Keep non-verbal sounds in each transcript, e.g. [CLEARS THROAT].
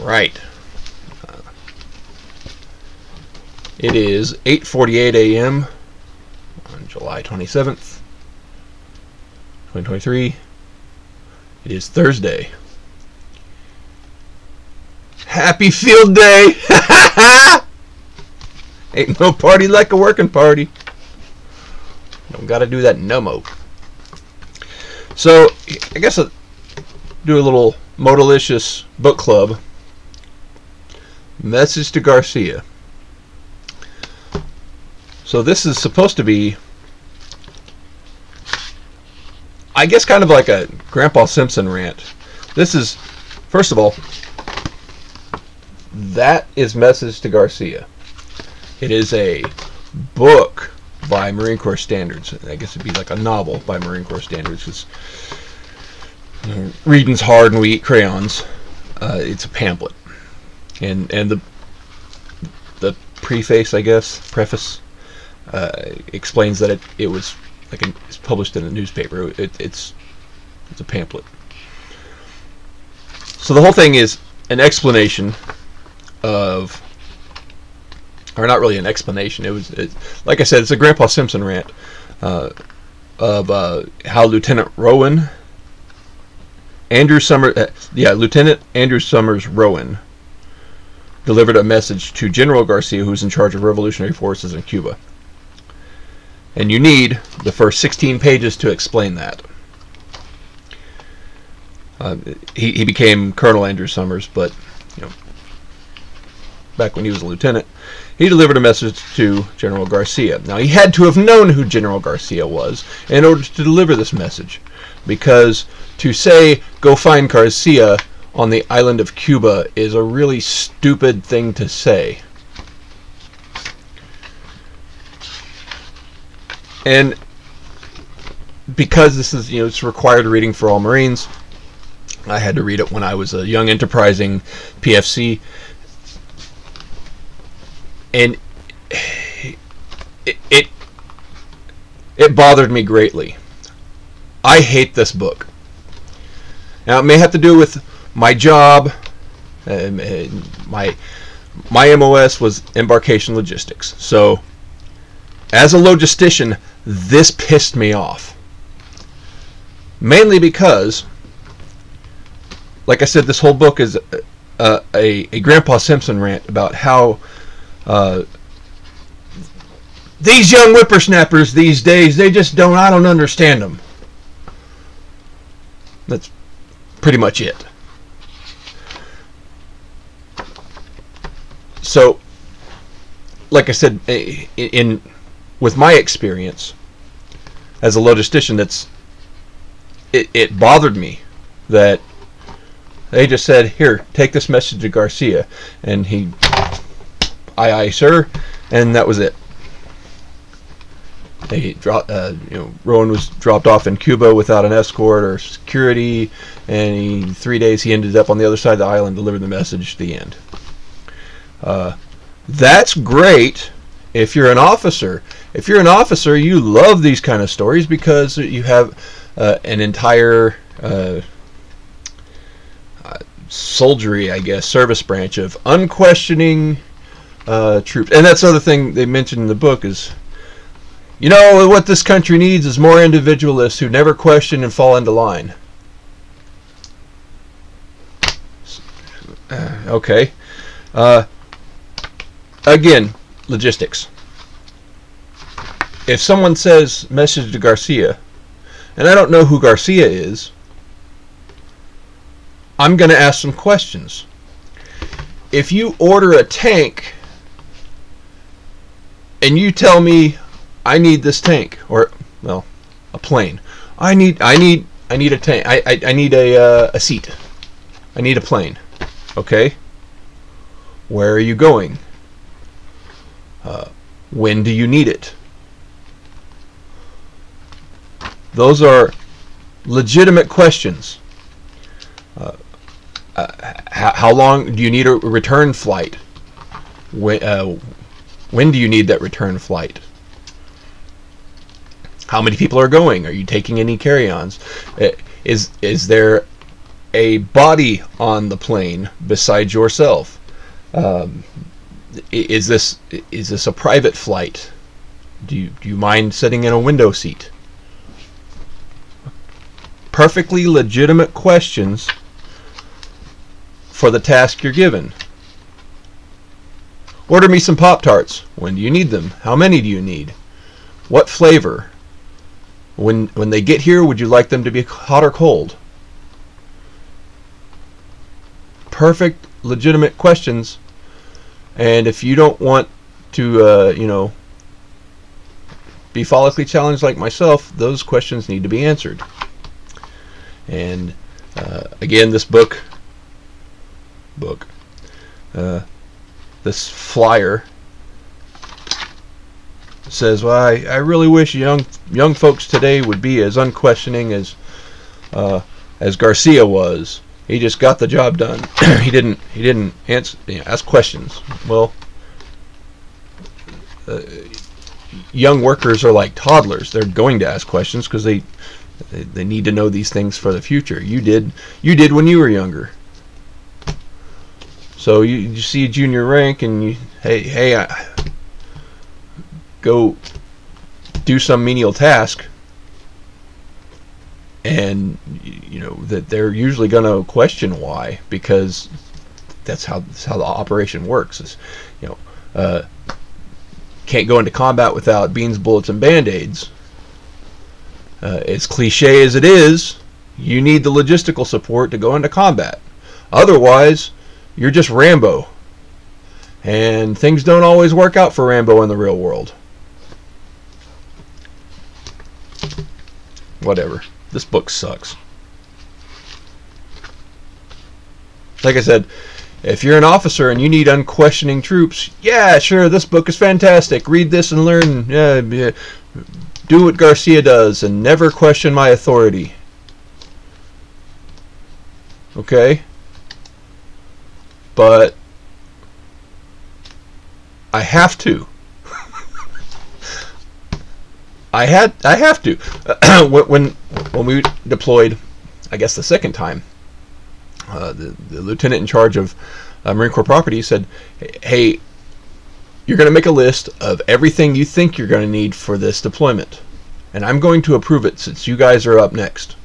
right. Uh, it is 8:48 a.m. on July 27th, 2023. It is Thursday. Happy field day! [LAUGHS] Ain't no party like a working party. Don't gotta do that no mo. So, I guess I'll do a little Motolicious book club. Message to Garcia. So this is supposed to be, I guess, kind of like a Grandpa Simpson rant. This is, first of all, that is Message to Garcia. It is a book by Marine Corps standards. I guess it'd be like a novel by Marine Corps standards. Because reading's hard and we eat crayons. Uh, it's a pamphlet, and and the the preface, I guess, preface, uh, explains that it it was like a, it's published in a newspaper. It, it's it's a pamphlet. So the whole thing is an explanation of or not really an explanation. It was, it, like I said, it's a Grandpa Simpson rant uh, of uh, how Lieutenant Rowan, Andrew Summers, uh, yeah, Lieutenant Andrew Summers Rowan, delivered a message to General Garcia, who's in charge of revolutionary forces in Cuba. And you need the first 16 pages to explain that. Uh, he, he became Colonel Andrew Summers, but you know, back when he was a lieutenant, he delivered a message to General Garcia. Now, he had to have known who General Garcia was in order to deliver this message, because to say, go find Garcia on the island of Cuba is a really stupid thing to say. And because this is, you know, it's required reading for all Marines, I had to read it when I was a young enterprising PFC and it, it it bothered me greatly. I hate this book. Now it may have to do with my job. Uh, my my MOS was embarkation logistics. So as a logistician, this pissed me off. Mainly because, like I said, this whole book is a, a, a Grandpa Simpson rant about how uh, these young whippersnappers these days, they just don't, I don't understand them. That's pretty much it. So, like I said, in, in with my experience as a logistician, that's it, it bothered me that they just said, "Here, take this message to Garcia," and he aye aye sir. And that was it. They dropped uh, you know Rowan was dropped off in Cuba without an escort or security. And he, three days he ended up on the other side of the island delivered the message to the end uh, that's great if you're an officer if you're an officer you love these kind of stories because you have uh, an entire uh, soldiery I guess service branch of unquestioning uh, troops. And that's the other thing they mentioned in the book is, you know, what this country needs is more individualists who never question and fall into line. Uh, okay. Uh, again, logistics. If someone says message to Garcia, and I don't know who Garcia is, I'm going to ask some questions. If you order a tank and you tell me I need this tank or well a plane I need I need I need a tank I, I, I need a, uh, a seat I need a plane okay where are you going uh, when do you need it those are legitimate questions uh, uh, how long do you need a return flight when, uh, when do you need that return flight? How many people are going? Are you taking any carry-ons? Uh, is is there a body on the plane besides yourself? Um, is this is this a private flight? Do you do you mind sitting in a window seat? Perfectly legitimate questions for the task you're given. Order me some Pop Tarts. When do you need them? How many do you need? What flavor? When when they get here, would you like them to be hot or cold? Perfect, legitimate questions. And if you don't want to, uh, you know, be follically challenged like myself, those questions need to be answered. And uh, again, this book, book, uh, this flyer says, "Well, I, I really wish young young folks today would be as unquestioning as uh, as Garcia was. He just got the job done. [CLEARS THROAT] he didn't he didn't answer you know, ask questions. Well." Uh, young workers are like toddlers. They're going to ask questions because they, they they need to know these things for the future. You did you did when you were younger. So you, you see a junior rank and you hey hey I, go do some menial task and you know that they're usually going to question why because that's how that's how the operation works is you know uh, can't go into combat without beans, bullets, and band-aids. Uh, as cliche as it is, you need the logistical support to go into combat. Otherwise, you're just Rambo. And things don't always work out for Rambo in the real world. Whatever. This book sucks. Like I said, if you're an officer and you need unquestioning troops, yeah, sure, this book is fantastic. Read this and learn. Yeah, yeah. Do what Garcia does and never question my authority. Okay? But I have to. [LAUGHS] I had I have to. [CLEARS THROAT] when when we deployed, I guess the second time, uh, the, the, lieutenant in charge of uh, Marine Corps property said, "Hey, you're going to make a list of everything you think you're going to need for this deployment, and I'm going to approve it since you guys are up next.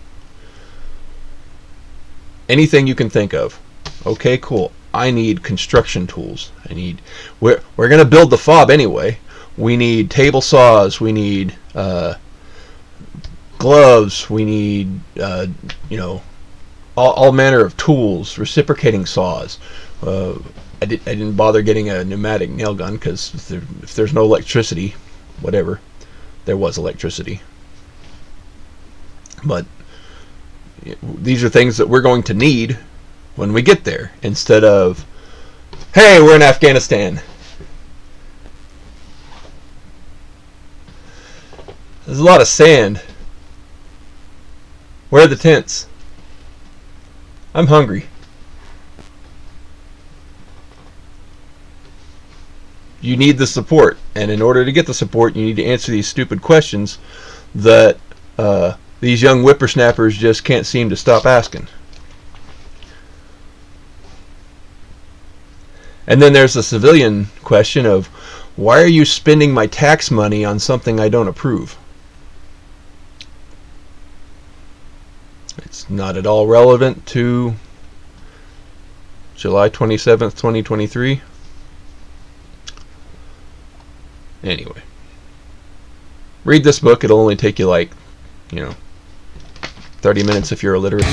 Anything you can think of. Okay, cool. I need construction tools. I need. We're we're going to build the fob anyway. We need table saws. We need." Uh, gloves. We need, uh, you know, all, all manner of tools, reciprocating saws. Uh, I, did, I didn't bother getting a pneumatic nail gun because if, there, if there's no electricity, whatever, there was electricity. But these are things that we're going to need when we get there instead of, hey, we're in Afghanistan. There's a lot of sand. Where are the tents? I'm hungry. You need the support, and in order to get the support, you need to answer these stupid questions that uh, these young whippersnappers just can't seem to stop asking. And then there's the civilian question of why are you spending my tax money on something I don't approve? It's not at all relevant to July 27th, 2023. Anyway, read this book. It'll only take you like, you know, 30 minutes if you're illiterate.